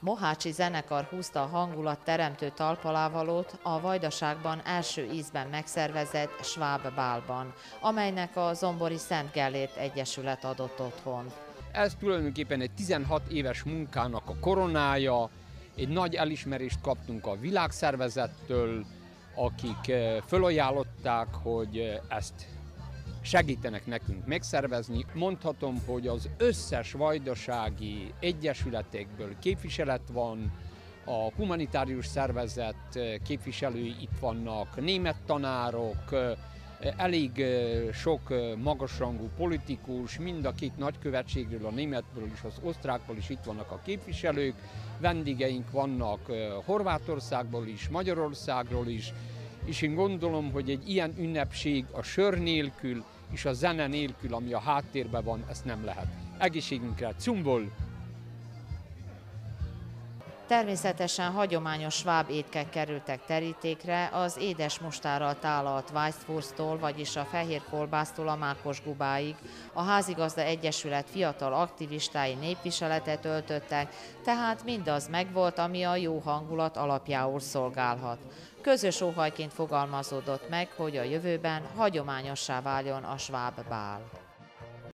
Mohácsi zenekar húzta a hangulat teremtő talpalávalót a Vajdaságban első ízben megszervezett Schwab Bálban, amelynek a Zombori Szent Gellért Egyesület adott otthon. Ez tulajdonképpen egy 16 éves munkának a koronája, egy nagy elismerést kaptunk a világszervezettől, akik eh, fölajánlották, hogy eh, ezt segítenek nekünk megszervezni. Mondhatom, hogy az összes vajdasági egyesületekből képviselet van, a humanitárius szervezet eh, képviselői itt vannak, német tanárok, elég sok magasrangú politikus, mind a két nagykövetségről, a németből és az osztrákból is itt vannak a képviselők, vendégeink vannak Horvátországból is, Magyarországról is, és én gondolom, hogy egy ilyen ünnepség a sör nélkül és a zene nélkül, ami a háttérben van, ezt nem lehet. Egészségünkre, cumbol! Természetesen hagyományos sváb étkek kerültek terítékre, az édes mustárral tálalt Weisswursttól, vagyis a fehér kolbásztól a mákos gubáig. A házigazda egyesület fiatal aktivistái népviseletet öltöttek, tehát mindaz megvolt, ami a jó hangulat alapjául szolgálhat. Közös óhajként fogalmazódott meg, hogy a jövőben hagyományossá váljon a sváb bál.